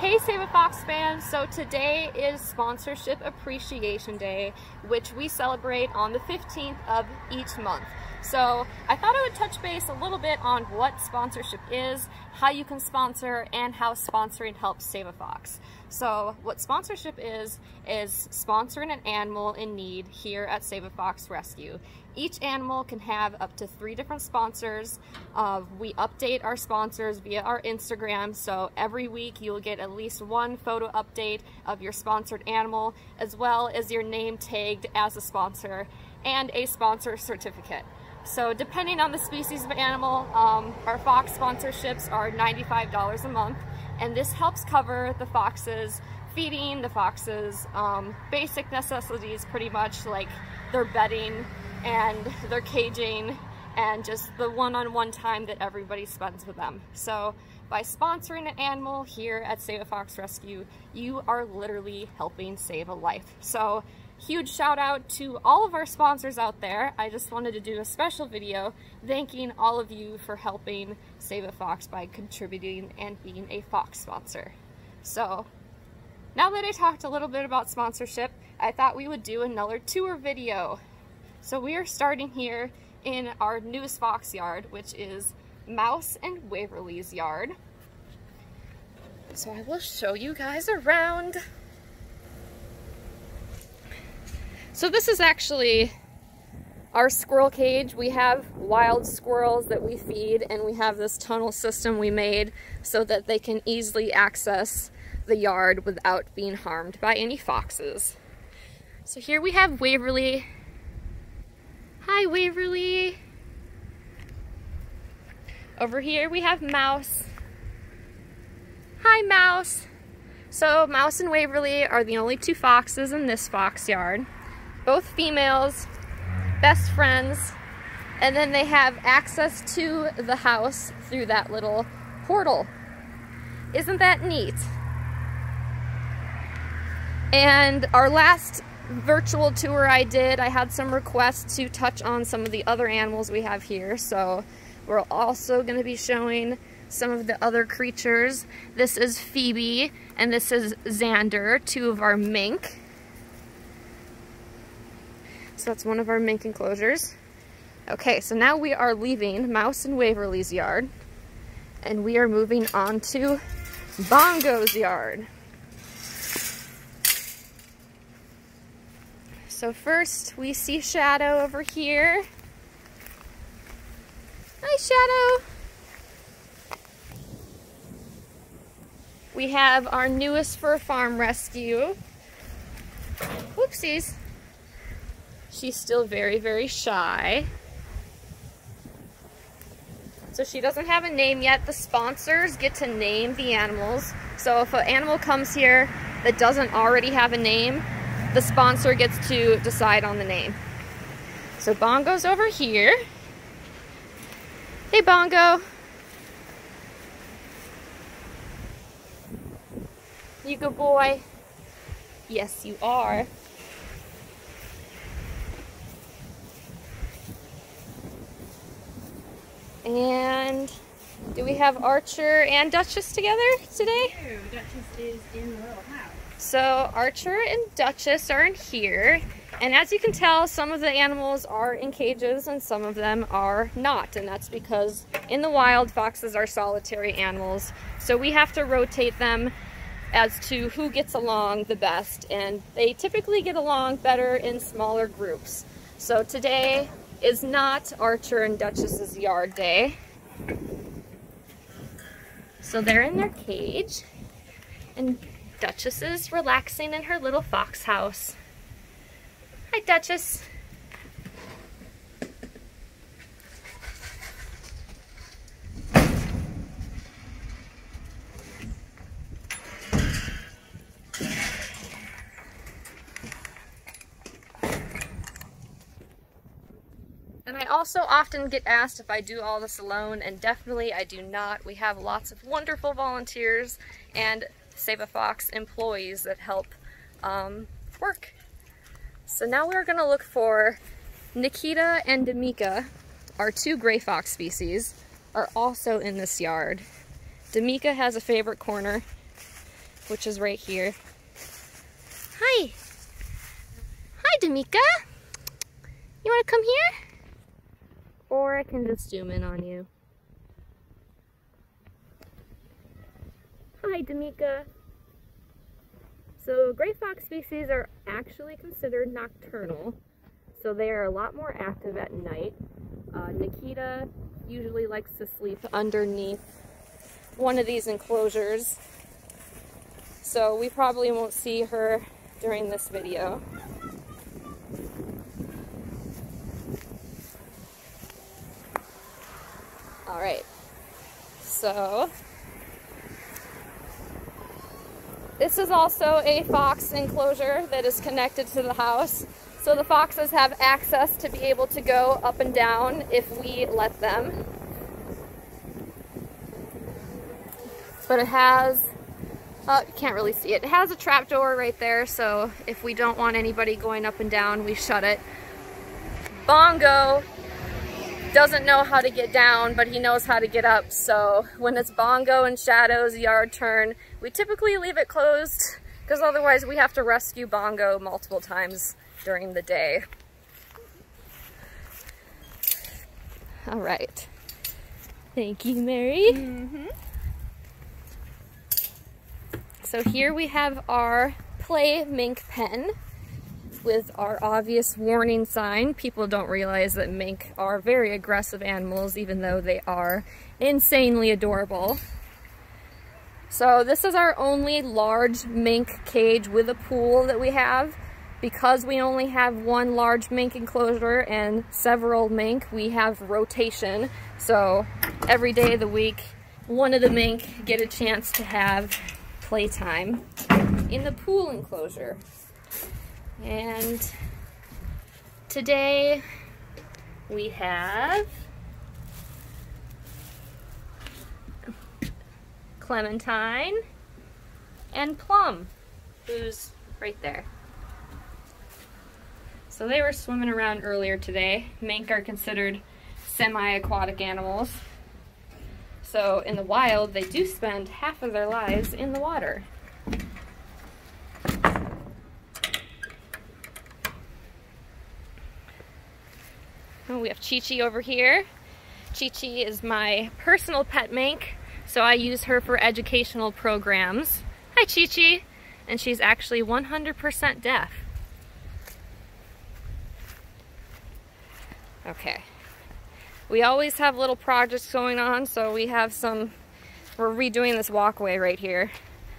Hey Save a Fox fans, so today is Sponsorship Appreciation Day, which we celebrate on the 15th of each month. So I thought I would touch base a little bit on what sponsorship is, how you can sponsor, and how sponsoring helps Save a Fox. So what sponsorship is, is sponsoring an animal in need here at Save a Fox Rescue. Each animal can have up to three different sponsors. Uh, we update our sponsors via our Instagram, so every week you'll get at least one photo update of your sponsored animal, as well as your name tagged as a sponsor, and a sponsor certificate. So depending on the species of animal, um, our fox sponsorships are $95 a month, and this helps cover the foxes feeding, the foxes um, basic necessities pretty much like their bedding and their caging and just the one-on-one -on -one time that everybody spends with them. So by sponsoring an animal here at Save a Fox Rescue, you are literally helping save a life. So huge shout out to all of our sponsors out there. I just wanted to do a special video thanking all of you for helping Save a Fox by contributing and being a Fox sponsor. So now that I talked a little bit about sponsorship, I thought we would do another tour video. So we are starting here in our newest Fox yard, which is Mouse and Waverly's yard. So I will show you guys around. So this is actually our squirrel cage. We have wild squirrels that we feed and we have this tunnel system we made so that they can easily access the yard without being harmed by any foxes. So here we have Waverly. Hi Waverly. Over here we have Mouse. Hi Mouse. So Mouse and Waverly are the only two foxes in this fox yard both females, best friends, and then they have access to the house through that little portal. Isn't that neat? And our last virtual tour I did, I had some requests to touch on some of the other animals we have here. So we're also going to be showing some of the other creatures. This is Phoebe and this is Xander, two of our mink. So that's one of our mink enclosures. Okay, so now we are leaving Mouse and Waverly's yard and we are moving on to Bongo's yard. So first we see Shadow over here. Hi Shadow! We have our newest fur farm rescue. Whoopsies. She's still very, very shy. So she doesn't have a name yet. The sponsors get to name the animals. So if an animal comes here that doesn't already have a name, the sponsor gets to decide on the name. So Bongo's over here. Hey Bongo. You good boy? Yes, you are. And do we have Archer and Duchess together today? Duchess is in. So Archer and Duchess are in here. And as you can tell, some of the animals are in cages and some of them are not. And that's because in the wild, foxes are solitary animals. So we have to rotate them as to who gets along the best. And they typically get along better in smaller groups. So today is not Archer and Duchess's yard day. So they're in their cage and Duchess is relaxing in her little fox house. Hi, Duchess. And I also often get asked if I do all this alone, and definitely I do not. We have lots of wonderful volunteers and Save a Fox employees that help um, work. So now we're gonna look for Nikita and Demika, our two gray fox species, are also in this yard. Demika has a favorite corner. which is right here. Hi. Hi, Damika. You want to come here? Or I can just zoom in on you. Hi, Damika. So gray fox species are actually considered nocturnal, so they are a lot more active at night. Uh, Nikita usually likes to sleep underneath one of these enclosures, so we probably won't see her during this video. Alright, so this is also a fox enclosure that is connected to the house. So the foxes have access to be able to go up and down if we let them. But it has, uh, you can't really see it. It has a trap door right there, so if we don't want anybody going up and down, we shut it. Bongo doesn't know how to get down, but he knows how to get up. So when it's Bongo and Shadow's yard turn, we typically leave it closed because otherwise we have to rescue Bongo multiple times during the day. All right. Thank you, Mary. Mm -hmm. So here we have our play mink pen with our obvious warning sign. People don't realize that mink are very aggressive animals, even though they are insanely adorable. So this is our only large mink cage with a pool that we have. Because we only have one large mink enclosure and several mink, we have rotation. So every day of the week, one of the mink get a chance to have playtime in the pool enclosure. And today we have Clementine and Plum, who's right there. So they were swimming around earlier today. Mink are considered semi-aquatic animals. So in the wild, they do spend half of their lives in the water. We have Chi Chi over here. Chi Chi is my personal pet mink, so I use her for educational programs. Hi Chi Chi! And she's actually 100% deaf. Okay. We always have little projects going on, so we have some, we're redoing this walkway right here.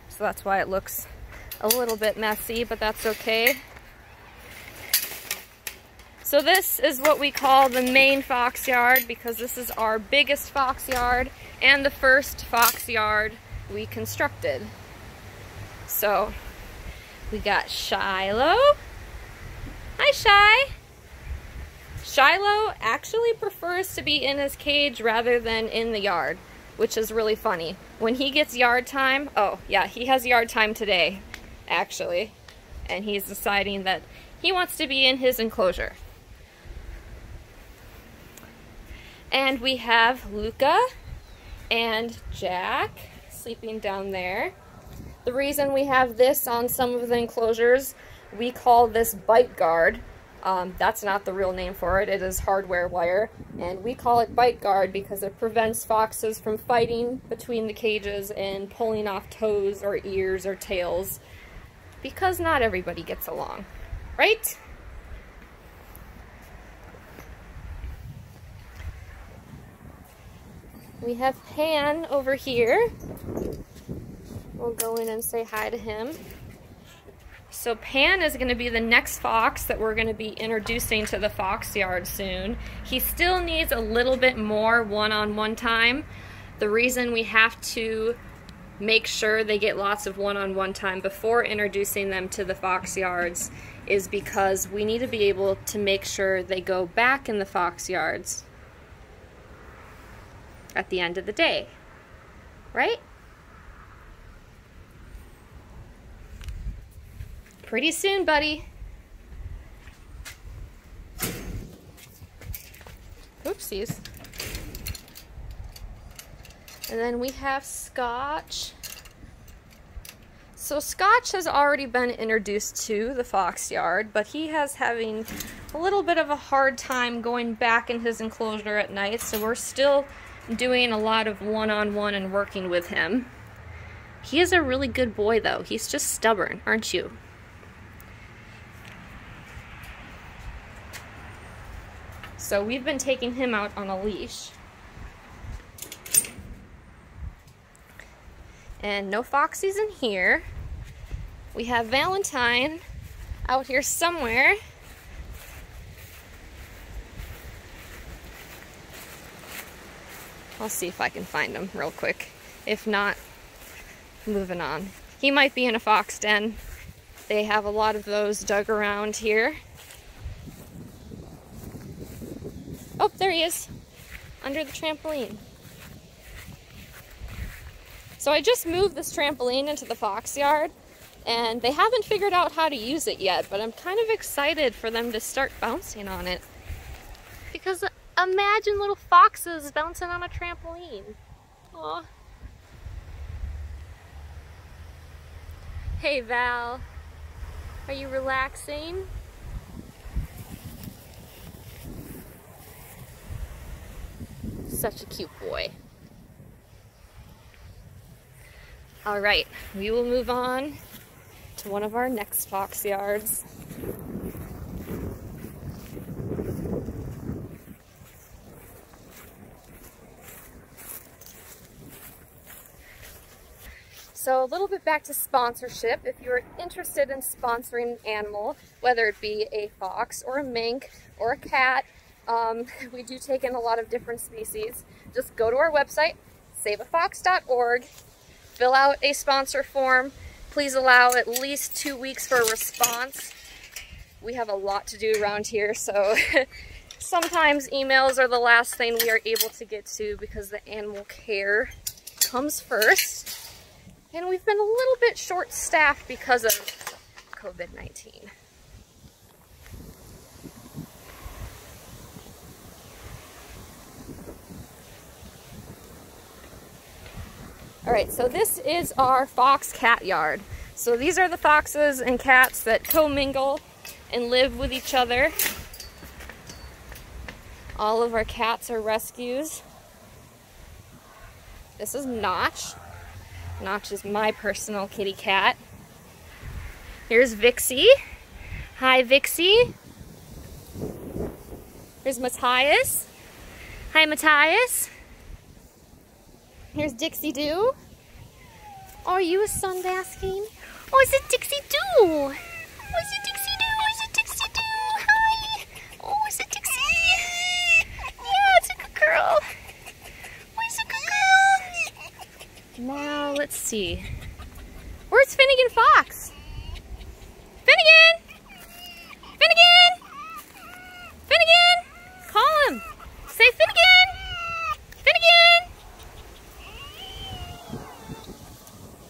So that's why it looks a little bit messy, but that's okay. So this is what we call the main fox yard because this is our biggest fox yard and the first fox yard we constructed. So we got Shiloh. Hi Shy. Shiloh actually prefers to be in his cage rather than in the yard, which is really funny. When he gets yard time, oh yeah, he has yard time today, actually. And he's deciding that he wants to be in his enclosure. And we have Luca and Jack sleeping down there. The reason we have this on some of the enclosures, we call this bite guard. Um, that's not the real name for it, it is hardware wire. And we call it bite guard because it prevents foxes from fighting between the cages and pulling off toes or ears or tails. Because not everybody gets along, right? We have Pan over here. We'll go in and say hi to him. So Pan is going to be the next fox that we're going to be introducing to the fox yard soon. He still needs a little bit more one-on-one -on -one time. The reason we have to make sure they get lots of one-on-one -on -one time before introducing them to the fox yards is because we need to be able to make sure they go back in the fox yards at the end of the day. Right? Pretty soon, buddy. Oopsies. And then we have scotch. So Scotch has already been introduced to the fox yard, but he has having a little bit of a hard time going back in his enclosure at night, so we're still doing a lot of one-on-one -on -one and working with him. He is a really good boy though. He's just stubborn, aren't you? So we've been taking him out on a leash. And no Foxies in here. We have Valentine out here somewhere. I'll see if I can find him real quick. If not, moving on. He might be in a fox den. They have a lot of those dug around here. Oh, there he is, under the trampoline. So I just moved this trampoline into the fox yard and they haven't figured out how to use it yet, but I'm kind of excited for them to start bouncing on it. Because imagine little foxes bouncing on a trampoline. Aw. Hey Val, are you relaxing? Such a cute boy. All right, we will move on to one of our next fox yards. So a little bit back to sponsorship. If you're interested in sponsoring an animal, whether it be a fox or a mink or a cat, um, we do take in a lot of different species. Just go to our website, saveafox.org, fill out a sponsor form. Please allow at least two weeks for a response. We have a lot to do around here, so sometimes emails are the last thing we are able to get to because the animal care comes first. And we've been a little bit short-staffed because of COVID-19. All right, so this is our fox cat yard. So these are the foxes and cats that commingle and live with each other. All of our cats are rescues. This is Notch. Notch is my personal kitty cat. Here's Vixie. Hi, Vixie. Here's Matthias. Hi, Matthias. Here's Dixie Doo. Are you a sun basking? Oh, is it Dixie Doo? Oh, is it Dixie Doo? Oh, is it Dixie Doo? Hi. Oh, is it Dixie? Yeah, it's a good girl. Oh, it's a good girl. Now, let's see. Where's Finnegan Fox? Finnegan! Finnegan! Finnegan! Call him. Say Finnegan! Finnegan!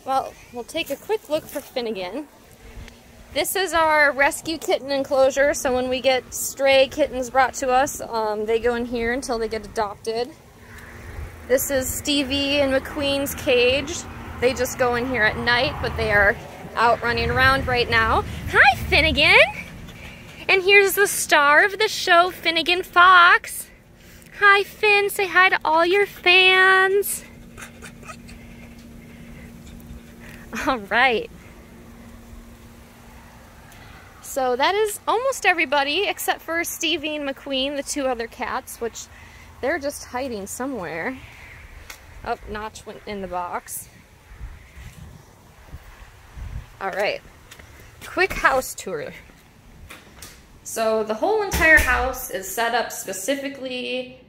Well, we'll take a quick look for Finnegan. This is our rescue kitten enclosure, so when we get stray kittens brought to us, um, they go in here until they get adopted. This is Stevie and McQueen's cage. They just go in here at night, but they are out running around right now. Hi, Finnegan! And here's the star of the show, Finnegan Fox. Hi, Finn. Say hi to all your fans. All right. So that is almost everybody except for Stevie and McQueen, the two other cats, which they're just hiding somewhere. Oh, Notch went in the box. All right, quick house tour. So the whole entire house is set up specifically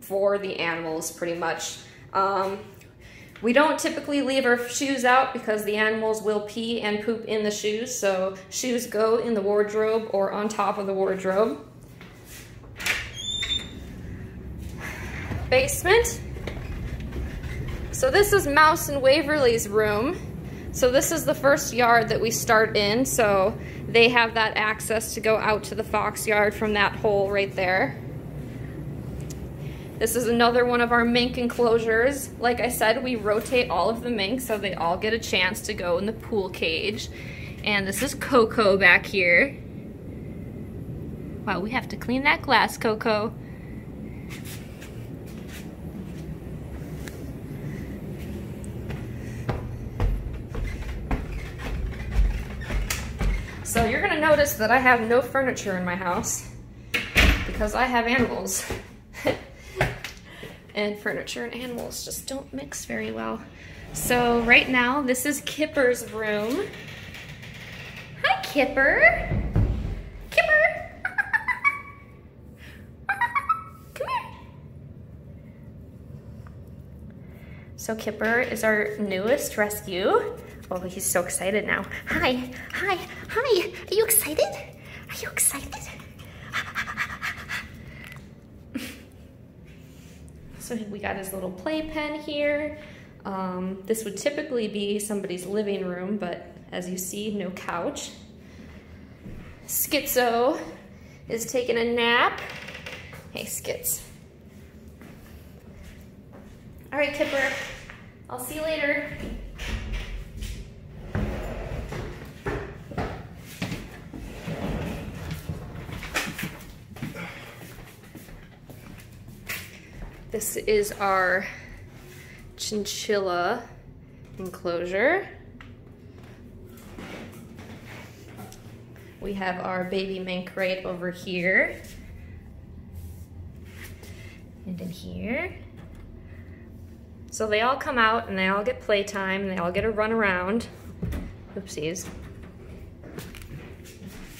for the animals, pretty much. Um, we don't typically leave our shoes out because the animals will pee and poop in the shoes, so shoes go in the wardrobe or on top of the wardrobe. Basement. So this is Mouse and Waverly's room. So this is the first yard that we start in, so they have that access to go out to the fox yard from that hole right there. This is another one of our mink enclosures. Like I said, we rotate all of the minks so they all get a chance to go in the pool cage. And this is Coco back here. Wow, we have to clean that glass, Coco. So you're gonna notice that I have no furniture in my house because I have animals. and furniture and animals just don't mix very well. So right now, this is Kipper's room. Hi, Kipper. Kipper. Come here. So Kipper is our newest rescue. Oh, he's so excited now. Hi, hi, hi. Are you excited? Are you excited? so we got his little playpen here. Um, this would typically be somebody's living room, but as you see, no couch. Schizo is taking a nap. Hey, Skits. All right, Kipper. I'll see you later. This is our chinchilla enclosure. We have our baby mink right over here. And in here. So they all come out and they all get playtime and they all get to run around. Oopsies.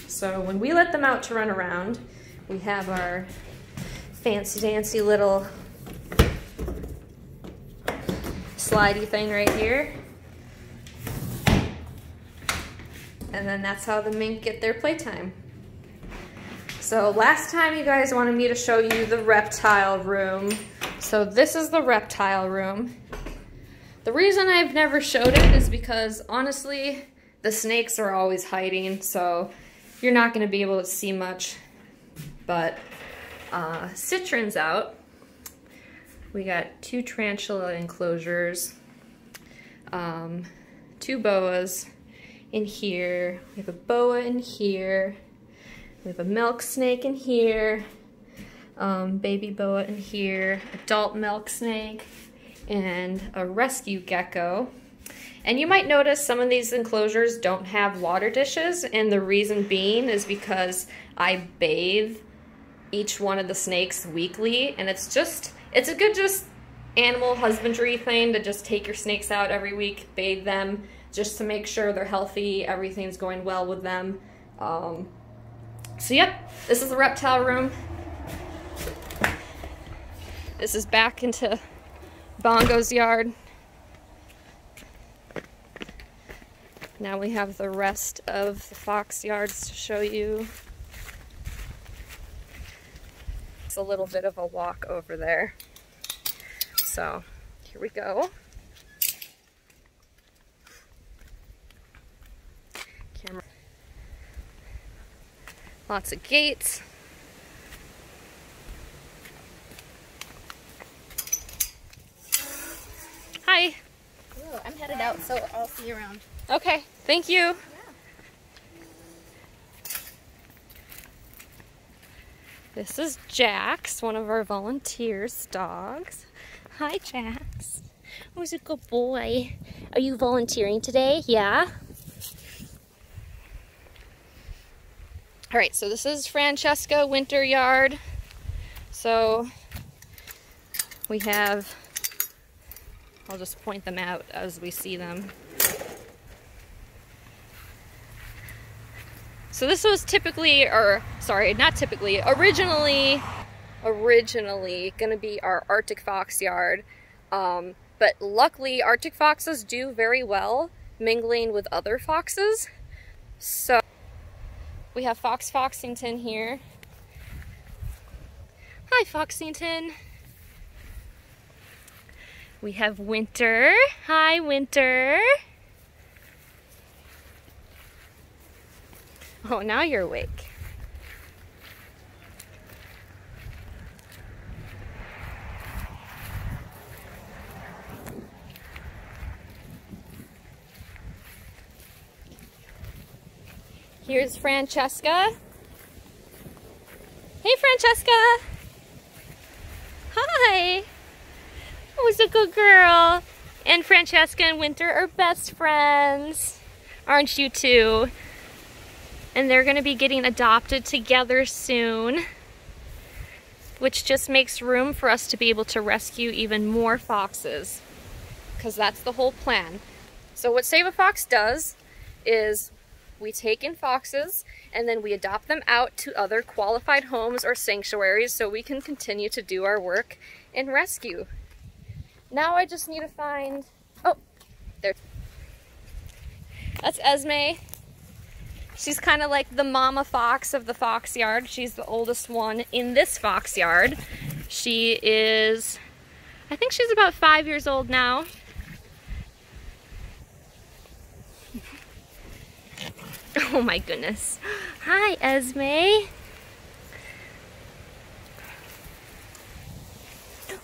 So when we let them out to run around, we have our fancy dancy little slidey thing right here. And then that's how the mink get their playtime. So last time you guys wanted me to show you the reptile room. So this is the reptile room. The reason I've never showed it is because honestly, the snakes are always hiding, so you're not gonna be able to see much. But uh, Citron's out. We got two tarantula enclosures, um, two boas in here. We have a boa in here. We have a milk snake in here, um, baby boa in here, adult milk snake, and a rescue gecko. And you might notice some of these enclosures don't have water dishes, and the reason being is because I bathe each one of the snakes weekly, and it's just it's a good just animal husbandry thing to just take your snakes out every week, bathe them, just to make sure they're healthy, everything's going well with them. Um, so yep, this is the reptile room. This is back into Bongo's yard. Now we have the rest of the fox yards to show you. It's a little bit of a walk over there. So here we go. Camera. Lots of gates. Hi. Hello, I'm headed out, so I'll see you around. Okay, thank you. This is Jax, one of our volunteers' dogs. Hi, Jax. Who's a good boy? Are you volunteering today? Yeah? All right, so this is Francesca Winter Yard. So we have, I'll just point them out as we see them. So this was typically, or sorry, not typically, originally, originally gonna be our Arctic fox yard. Um, but luckily Arctic foxes do very well mingling with other foxes. So we have Fox Foxington here. Hi Foxington. We have Winter. Hi Winter. Oh, now you're awake. Here's Francesca. Hey, Francesca. Hi. Oh, that was a good girl. And Francesca and Winter are best friends. Aren't you two? And they're going to be getting adopted together soon, which just makes room for us to be able to rescue even more foxes, because that's the whole plan. So what Save a Fox does is we take in foxes and then we adopt them out to other qualified homes or sanctuaries so we can continue to do our work in rescue. Now I just need to find, oh, there. That's Esme. She's kind of like the mama fox of the fox yard. She's the oldest one in this fox yard. She is, I think she's about five years old now. Oh my goodness. Hi, Esme.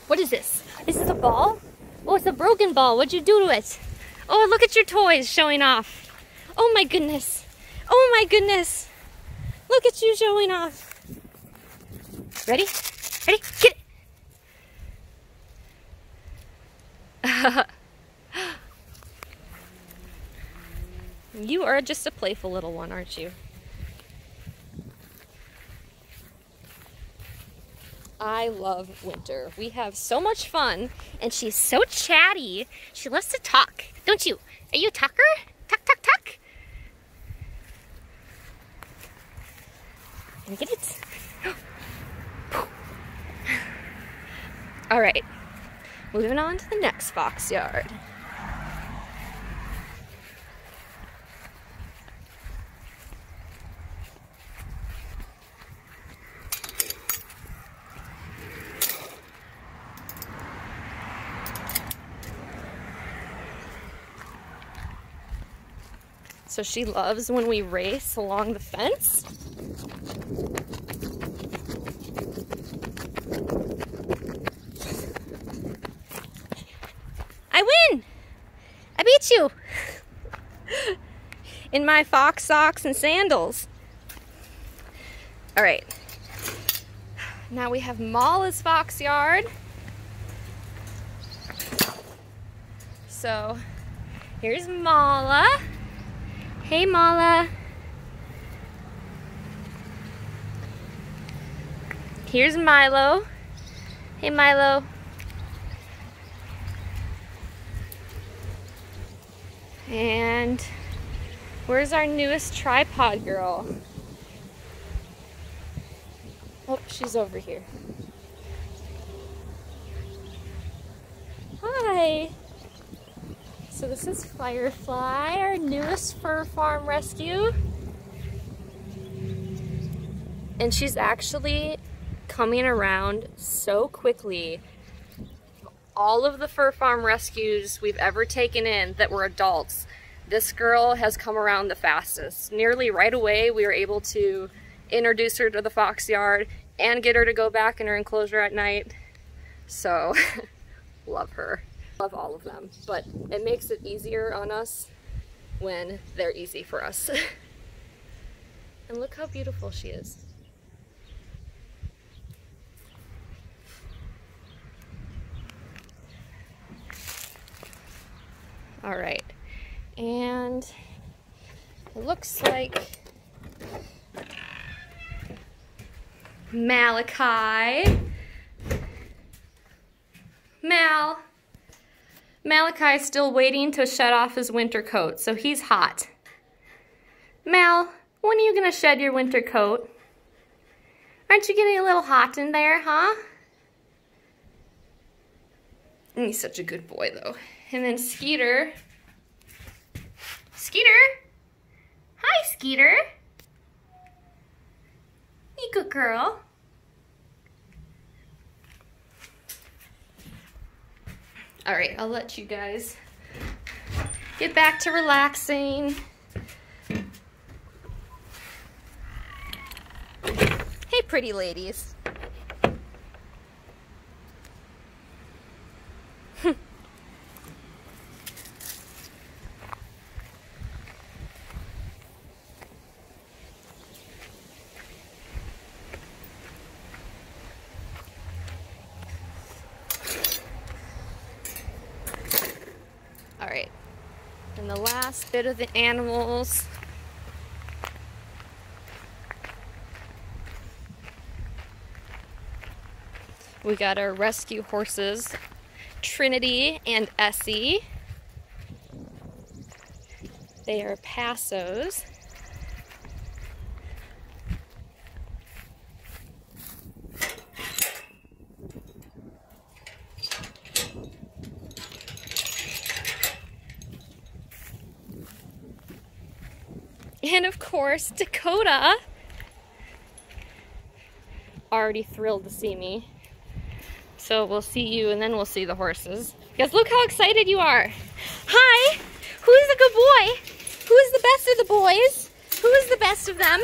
What is this? Is this a ball? Oh, it's a broken ball. What'd you do to it? Oh, look at your toys showing off. Oh my goodness. Oh my goodness. Look at you showing off. Ready? Ready? Get it. You are just a playful little one, aren't you? I love Winter. We have so much fun, and she's so chatty. She loves to talk, don't you? Are you a talker? Talk, talk, I get it? All right, moving on to the next fox yard. So she loves when we race along the fence. Win! I beat you! In my fox socks and sandals. All right. Now we have Mala's fox yard. So here's Mala. Hey, Mala. Here's Milo. Hey, Milo. And where's our newest tripod girl? Oh, she's over here. Hi. So this is Firefly, our newest fur farm rescue. And she's actually coming around so quickly. All of the fur farm rescues we've ever taken in that were adults, this girl has come around the fastest. Nearly right away, we were able to introduce her to the fox yard and get her to go back in her enclosure at night. So, love her love all of them, but it makes it easier on us when they're easy for us. and look how beautiful she is. All right, and it looks like Malachi. Mal. Malachi's still waiting to shed off his winter coat, so he's hot. Mal, when are you going to shed your winter coat? Aren't you getting a little hot in there, huh? He's such a good boy, though. And then Skeeter. Skeeter? Hi, Skeeter. You good girl. All right, I'll let you guys get back to relaxing. Hey, pretty ladies. And the last bit of the animals. We got our rescue horses, Trinity and Essie. They are Pasos. Dakota. Already thrilled to see me. So we'll see you and then we'll see the horses. Because look how excited you are. Hi! Who is the good boy? Who is the best of the boys? Who is the best of them?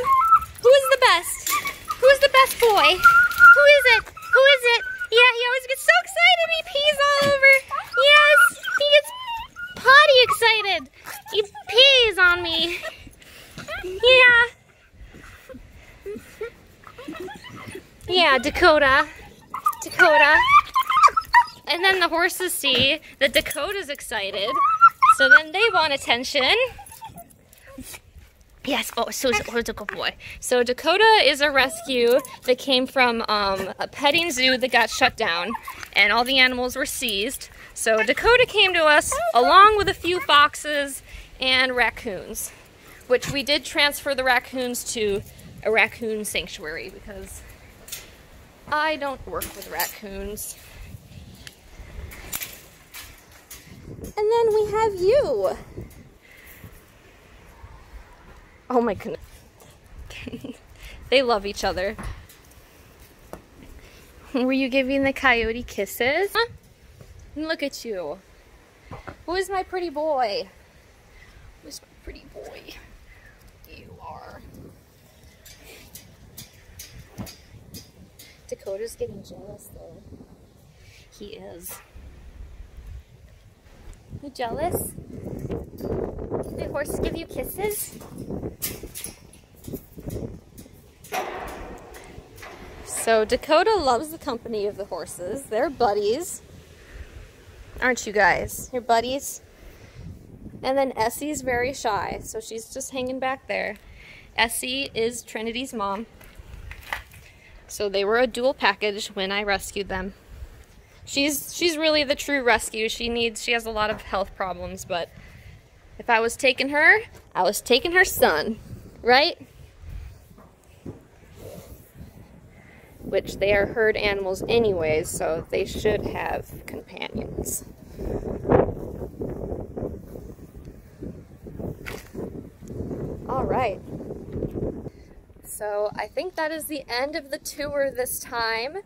Who is the best? Who is the best boy? Who is it? Who is it? Yeah, he always gets so excited he pees all over. Yes, he gets potty excited. He pees on me. Yeah. Dakota. Dakota. And then the horses see that Dakota's excited. So then they want attention. Yes, oh, so is a good boy. So Dakota is a rescue that came from um, a petting zoo that got shut down and all the animals were seized. So Dakota came to us along with a few foxes and raccoons, which we did transfer the raccoons to a raccoon sanctuary because I don't work with raccoons. And then we have you. Oh my goodness. they love each other. Were you giving the coyote kisses? Huh? Look at you. Who is my pretty boy? Who's my pretty boy? You are. Dakota's getting jealous though. He is. You jealous? Did horses give you kisses? So Dakota loves the company of the horses. They're buddies. Aren't you guys? You're buddies? And then Essie's very shy, so she's just hanging back there. Essie is Trinity's mom. So they were a dual package when I rescued them. She's she's really the true rescue. She needs she has a lot of health problems, but if I was taking her, I was taking her son, right? Which they are herd animals anyways, so they should have companions. All right. So I think that is the end of the tour this time.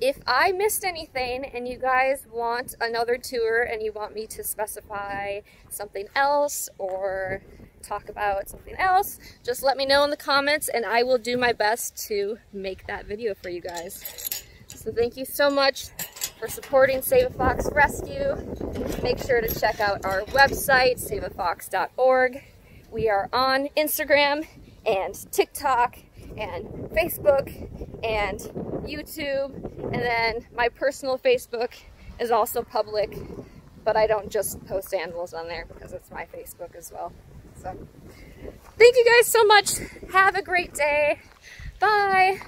If I missed anything and you guys want another tour and you want me to specify something else or talk about something else, just let me know in the comments and I will do my best to make that video for you guys. So thank you so much for supporting Save a Fox Rescue. Make sure to check out our website, saveafox.org. We are on Instagram and TikTok and Facebook and YouTube. And then my personal Facebook is also public, but I don't just post animals on there because it's my Facebook as well. So thank you guys so much. Have a great day. Bye.